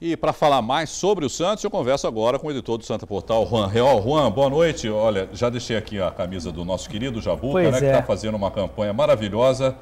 E para falar mais sobre o Santos, eu converso agora com o editor do Santa Portal, Juan Real. Juan, boa noite. Olha, já deixei aqui a camisa do nosso querido Jabuca, né, é. que está fazendo uma campanha maravilhosa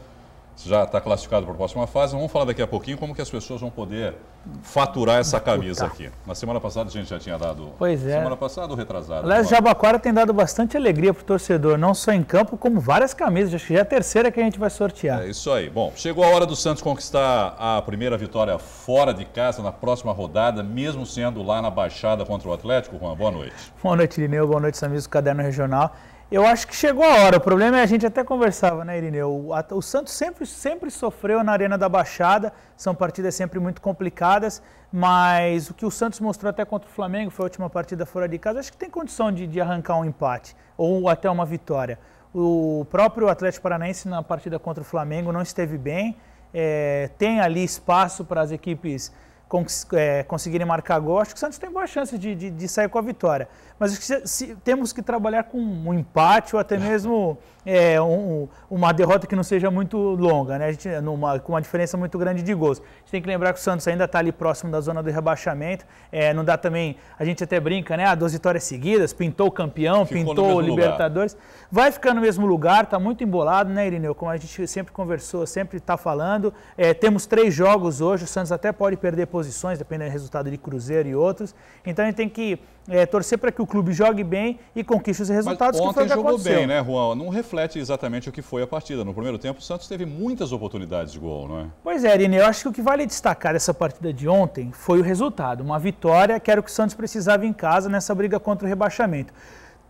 já está classificado para a próxima fase. Vamos falar daqui a pouquinho como que as pessoas vão poder faturar essa camisa aqui. Na semana passada a gente já tinha dado. Pois é. Semana passada ou retrasada? Aliás, Jabaquara tem dado bastante alegria para o torcedor, não só em campo, como várias camisas. Acho que já é a terceira que a gente vai sortear. É isso aí. Bom, chegou a hora do Santos conquistar a primeira vitória fora de casa na próxima rodada, mesmo sendo lá na Baixada contra o Atlético. Juan, boa noite. Boa noite, Lineu. Boa noite, amigos do Caderno Regional. Eu acho que chegou a hora. O problema é a gente até conversava, né, Irineu? O, o, Santos sempre, sempre sofreu na Arena da Baixada. São partidas sempre muito complicadas. Mas o que o Santos mostrou até contra o Flamengo foi a última partida fora de casa. Acho que tem condição de, de arrancar um empate ou até uma vitória. O próprio Atlético Paranaense na partida contra o Flamengo não esteve bem. É, tem ali espaço para as equipes cons é, conseguirem marcar gol, acho que o Santos tem boa chance de, de, de sair com a vitória. Mas se, se, temos que trabalhar com um empate ou até mesmo é, um, uma derrota que não seja muito longa, né? A gente, numa, com uma diferença muito grande de gols. A gente tem que lembrar que o Santos ainda está ali próximo da zona do rebaixamento. É, não dá também, a gente até brinca, né? Ah, duas vitórias seguidas, pintou o campeão, Ficou pintou o Libertadores. Lugar. Vai ficar no mesmo lugar, está muito embolado, né, Irineu? Como a gente sempre conversou, sempre está falando. É, temos três jogos hoje, o Santos até pode perder posições, dependendo do resultado de Cruzeiro e outros. Então a gente tem que é, torcer para que o clube jogue bem e conquiste os resultados Mas que foi o que jogou aconteceu. bem, né, Juan? Não reflete exatamente o que foi a partida. No primeiro tempo, o Santos teve muitas oportunidades de gol, não é? Pois é, Irine, eu acho que o que vale destacar dessa partida de ontem foi o resultado. Uma vitória que era o que o Santos precisava em casa nessa briga contra o rebaixamento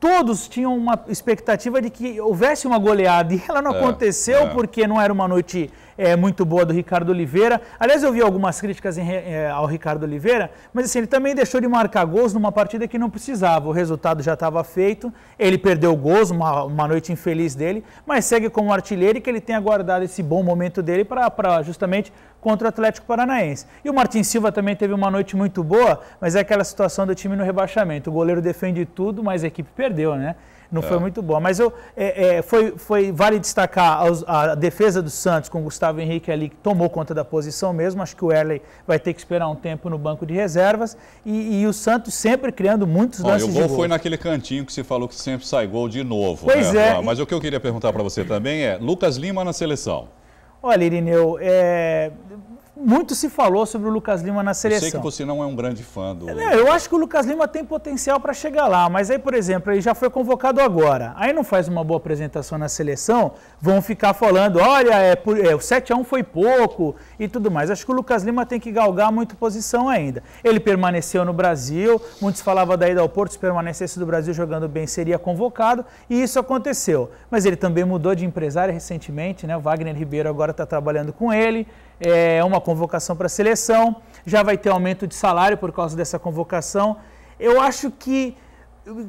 todos tinham uma expectativa de que houvesse uma goleada e ela não é, aconteceu é. porque não era uma noite é, muito boa do Ricardo Oliveira. Aliás, eu vi algumas críticas em, é, ao Ricardo Oliveira, mas assim, ele também deixou de marcar gols numa partida que não precisava. O resultado já estava feito, ele perdeu gols, uma, uma noite infeliz dele, mas segue como artilheiro e que ele tenha guardado esse bom momento dele para justamente contra o Atlético Paranaense. E o Martin Silva também teve uma noite muito boa, mas é aquela situação do time no rebaixamento. O goleiro defende tudo, mas a equipe perdeu, né? Não é. foi muito boa. Mas eu, é, é, foi, foi, vale destacar a, a, defesa do Santos com o Gustavo Henrique ali, que tomou conta da posição mesmo. Acho que o Erley vai ter que esperar um tempo no banco de reservas. E, e o Santos sempre criando muitos Bom, lances de gol. O gol foi naquele cantinho que você falou que sempre sai gol de novo. Pois né? é. Mas o que eu queria perguntar para você também é, Lucas Lima na seleção. Olha, Irineu, é, muito se falou sobre o Lucas Lima na seleção. Eu sei que você não é um grande fã do. É, eu acho que o Lucas Lima tem potencial para chegar lá, mas aí, por exemplo, ele já foi convocado agora. Aí não faz uma boa apresentação na seleção, vão ficar falando: olha, é, por, é, o 7x1 foi pouco e tudo mais. Acho que o Lucas Lima tem que galgar muito posição ainda. Ele permaneceu no Brasil, muitos falavam da ida ao Porto, se permanecesse do Brasil jogando bem, seria convocado, e isso aconteceu. Mas ele também mudou de empresário recentemente, né? O Wagner Ribeiro agora está trabalhando com ele é uma convocação para a seleção, já vai ter aumento de salário por causa dessa convocação. Eu acho que,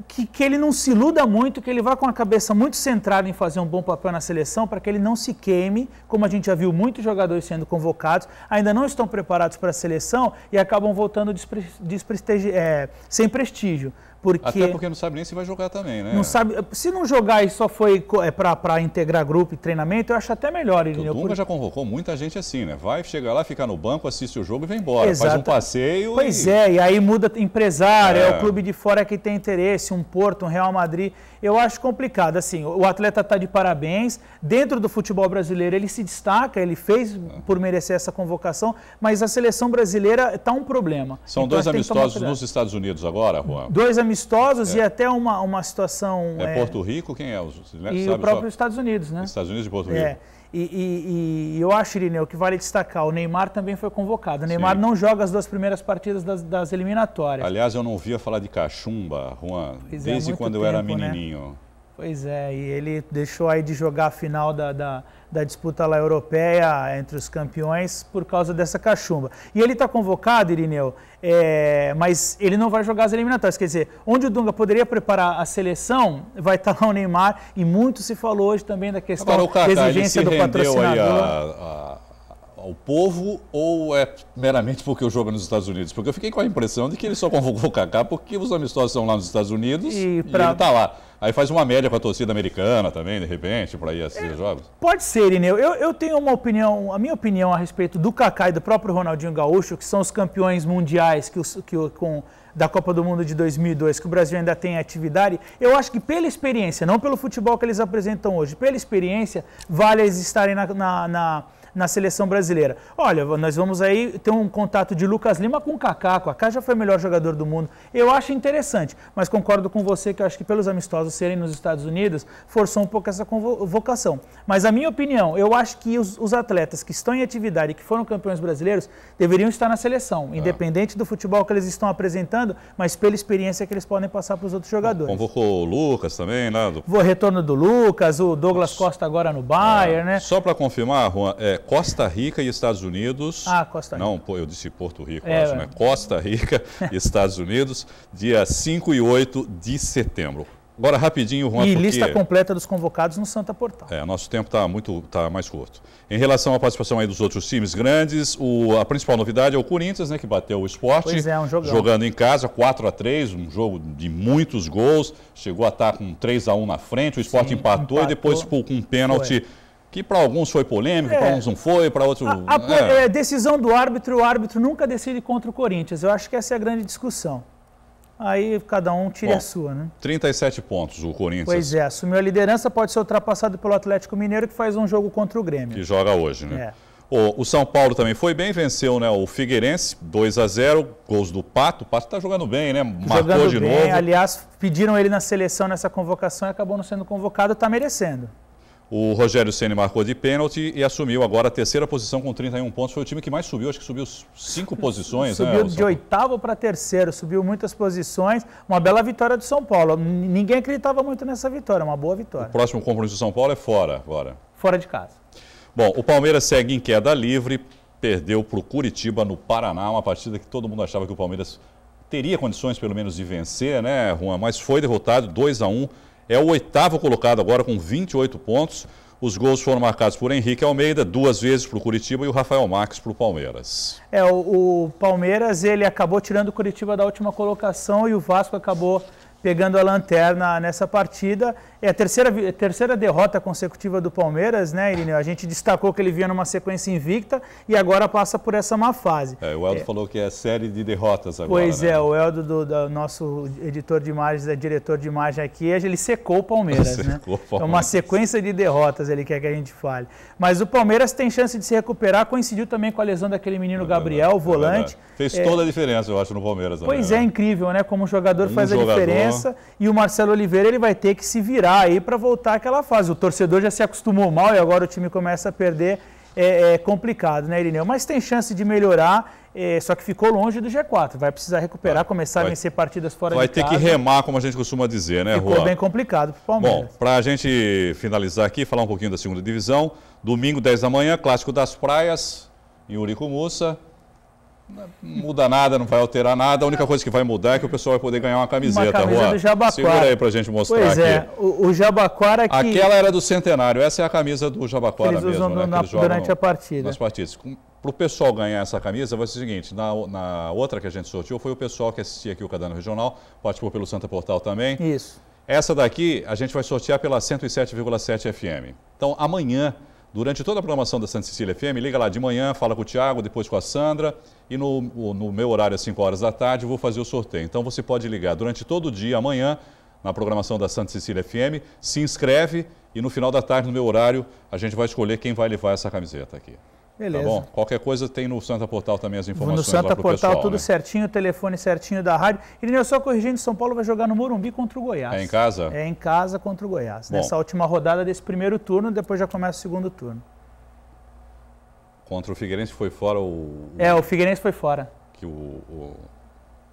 que, que, ele não se iluda muito, que ele vá com a cabeça muito centrada em fazer um bom papel na seleção, para que ele não se queime, como a gente já viu muitos jogadores sendo convocados, ainda não estão preparados para a seleção e acabam voltando despre, desprestigi, é, sem prestígio. Porque Até porque não sabe nem se vai jogar também, né? Não sabe, se não jogar e só foi é, para integrar grupo e treinamento, eu acho até melhor. O Dunga já convocou muita gente assim, né? Vai, chega lá, fica no banco, assiste o jogo e vem embora. Exato. Faz um passeio Pois e... é, e aí muda empresário, é. é. o clube de fora que tem interesse, um Porto, um Real Madrid. Eu acho complicado. Assim, o atleta está de parabéns. Dentro do futebol brasileiro ele se destaca, ele fez por merecer essa convocação, mas a seleção brasileira está um problema. São então, dois amistosos nos Estados Unidos agora, Juan? Dois amistosos é. e até uma, uma situação... É, é, Porto Rico, quem é? e o próprio só? Estados Unidos, né? Estados Unidos e Porto é. E, e, e, eu acho, Irineu, que vale destacar, o Neymar também foi convocado. O Neymar Sim. não joga as duas primeiras partidas das, das, eliminatórias. Aliás, eu não ouvia falar de cachumba, Juan, pois é, desde quando tempo, eu era né? menininho. Né? Pois é, e ele deixou aí de jogar a final da, da, da disputa lá europeia entre os campeões por causa dessa cachumba. E ele está convocado, Irineu, é, mas ele não vai jogar as eliminatórias. Quer dizer, onde o Dunga poderia preparar a seleção, vai estar tá lá o Neymar, e muito se falou hoje também da questão Agora, Kaká, da exigência do patrocinador. Aí a, a ao povo ou é meramente porque o jogo é nos Estados Unidos? Porque eu fiquei com a impressão de que ele só convocou o Kaká porque os amistosos estão lá nos Estados Unidos e, pra... e ele está lá. Aí faz uma média com a torcida americana também, de repente, para ir assistir é, jogos? Pode ser, Ineu. Eu, eu tenho uma opinião, a minha opinião a respeito do Kaká e do próprio Ronaldinho Gaúcho, que são os campeões mundiais que, os, que com, da Copa do Mundo de 2002, que o Brasil ainda tem atividade. Eu acho que pela experiência, não pelo futebol que eles apresentam hoje, pela experiência, vale eles estarem na, na, na na seleção brasileira. Olha, nós vamos aí ter um contato de Lucas Lima com o Kaká. O Kaká já foi o melhor jogador do mundo. Eu acho interessante, mas concordo com você que eu acho que pelos amistosos serem nos Estados Unidos, forçou um pouco essa convocação. Mas a minha opinião, eu acho que os, os atletas que estão em atividade e que foram campeões brasileiros deveriam estar na seleção, é. independente do futebol que eles estão apresentando, mas pela experiência que eles podem passar para os outros jogadores. Convocou o Lucas também, né? Do... O retorno do Lucas, o Douglas Costa agora no Bayern, é. né? Só para confirmar, Juan, é, Costa Rica e Estados Unidos. Ah, Costa Rica. Não, eu disse Porto Rico, é, acho, né? Costa Rica e Estados Unidos, dia 5 e 8 de setembro. Agora, rapidinho, Juan, E porque... lista completa dos convocados no Santa Portal. É, nosso tempo está muito tá mais curto. Em relação à participação aí dos outros times grandes, o, a principal novidade é o Corinthians, né, que bateu o esporte. Pois é, um jogão. Jogando em casa, 4 a 3 um jogo de muitos gols. Chegou a estar com 3 a 1 na frente, o esporte empatou, empatou, e depois com um pênalti... Foi que para alguns foi polêmico, é. para alguns não foi, para outros. A, a é. É, decisão do árbitro, o árbitro nunca decide contra o Corinthians. Eu acho que essa é a grande discussão. Aí cada um tira Bom, a sua, né? 37 pontos o Corinthians. Pois é, assumiu a liderança, pode ser ultrapassado pelo Atlético Mineiro, que faz um jogo contra o Grêmio. Que joga hoje, né? É. O, o, São Paulo também foi bem, venceu né, o Figueirense, 2 a 0 gols do Pato. O Pato está jogando bem, né? Marcou jogando de bem. novo. Aliás, pediram ele na seleção nessa convocação e acabou não sendo convocado, está merecendo. O Rogério Ceni marcou de pênalti e assumiu agora a terceira posição com 31 pontos. Foi o time que mais subiu, acho que subiu cinco posições. Subiu né, de oitavo para terceiro, subiu muitas posições. Uma bela vitória do São Paulo. Ninguém acreditava muito nessa vitória, uma boa vitória. O próximo compromisso do São Paulo é fora agora. Fora de casa. Bom, o Palmeiras segue em queda livre, perdeu para o Curitiba no Paraná, uma partida que todo mundo achava que o Palmeiras teria condições pelo menos de vencer, né, Juan? Mas foi derrotado 2 a 1 é o oitavo colocado agora com 28 pontos. Os gols foram marcados por Henrique Almeida, duas vezes para o Curitiba e o Rafael Marques para o Palmeiras. É, o, o, Palmeiras ele acabou tirando o Curitiba da última colocação e o Vasco acabou pegando a lanterna nessa partida. É a terceira, terceira derrota consecutiva do Palmeiras, né, Irineu? A gente destacou que ele vinha numa sequência invicta e agora passa por essa má fase. É, o Eldo é. falou que é série de derrotas agora. Pois né? é, o Eldo, do, do, nosso editor de imagens, é diretor de imagem aqui, ele secou o Palmeiras, né? secou né? O Palmeiras. É uma sequência de derrotas, ele quer que a gente fale. Mas o Palmeiras tem chance de se recuperar, coincidiu também com a lesão daquele menino é Gabriel, o volante. É Fez toda a diferença, eu acho, no Palmeiras. Pois é, né? incrível, né? Como o jogador um faz jogador... a diferença. E o Marcelo Oliveira ele vai ter que se virar aí para voltar àquela fase. O torcedor já se acostumou mal e agora o time começa a perder. É, é complicado, né, Irineu? Mas tem chance de melhorar, é, só que ficou longe do G4. Vai precisar recuperar, começar vai, a vencer partidas fora de casa. Vai ter que remar, como a gente costuma dizer, né, Ficou Juan? bem complicado para o Palmeiras. Bom, para a gente finalizar aqui, falar um pouquinho da segunda divisão. Domingo, 10 da manhã, Clássico das Praias, em Urico Mussa. Não muda nada, não vai alterar nada. A única coisa que vai mudar é que o pessoal vai poder ganhar uma camiseta. Uma camisa Juan. do Jabaquara. Segura aí pra gente mostrar pois aqui. é, o, o Jabaquara que... Aquela era do centenário, essa é a camisa do Jabaquara eles mesmo. Né? na, durante a partida. Nas partidas. Para o pessoal ganhar essa camisa, vai ser o seguinte, na, na outra que a gente sorteou foi o pessoal que assistia aqui o Caderno Regional, participou pelo Santa Portal também. Isso. Essa daqui a gente vai sortear pela 107,7 FM. Então amanhã Durante toda a programação da Santa Cecília FM, liga lá de manhã, fala com o Tiago, depois com a Sandra. E no, no meu horário, às 5 horas da tarde, vou fazer o sorteio. Então você pode ligar durante todo o dia, amanhã, na programação da Santa Cecília FM, se inscreve e no final da tarde, no meu horário, a gente vai escolher quem vai levar essa camiseta aqui. Beleza. Tá bom? Qualquer coisa tem no Santa Portal também as informações No Santa Portal pessoal, tudo né? certinho, o telefone certinho da rádio. Irineu, só corrigindo, São Paulo vai jogar no Morumbi contra o Goiás. É em casa? É em casa contra o Goiás. Bom. Nessa última rodada desse primeiro turno, depois já começa o segundo turno. Contra o Figueirense foi fora o... É, o Figueirense foi fora. Que o, o,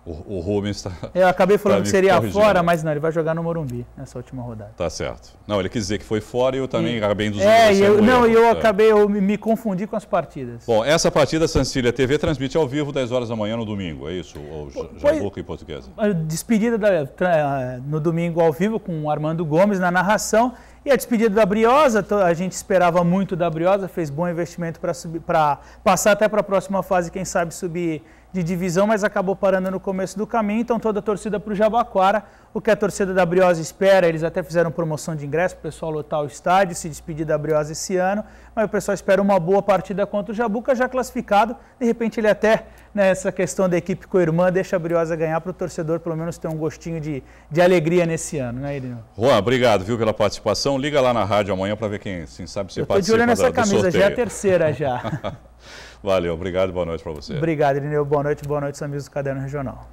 o, o Rubens está. Eu acabei falando tá que seria fora, mas não, ele vai jogar no Morumbi nessa última rodada. Tá certo. Não, ele quis dizer que foi fora e eu também e, acabei induzindo É, eu, não, eu é. acabei, eu me confundi com as partidas. Bom, essa partida Sancília TV transmite ao vivo 10 horas da manhã no domingo, é isso? Ou Jabuca e Portuguesa? Despedida da, no domingo ao vivo com o Armando Gomes na narração E a despedida da Briosa, a gente esperava muito da Briosa, fez bom investimento para passar até para a próxima fase, quem sabe subir de divisão, mas acabou parando no começo do caminho, então toda a torcida para o Jabaquara, o que a torcida da Briosa espera, eles até fizeram promoção de ingresso para o pessoal lotar o estádio, se despedir da Briosa esse ano, mas o pessoal espera uma boa partida contra o Jabuca, já classificado, de repente ele até, nessa né, questão da equipe com a irmã, deixa a Briosa ganhar para o torcedor pelo menos ter um gostinho de, de alegria nesse ano, né, Irino? Juan, obrigado, viu, pela participação, liga lá na rádio amanhã para ver quem, sabe se Eu participa de olho nessa camisa, já é a terceira já. Valeu, obrigado boa noite para você. Obrigado, Irineu. Boa noite, boa noite, amigos do Caderno Regional.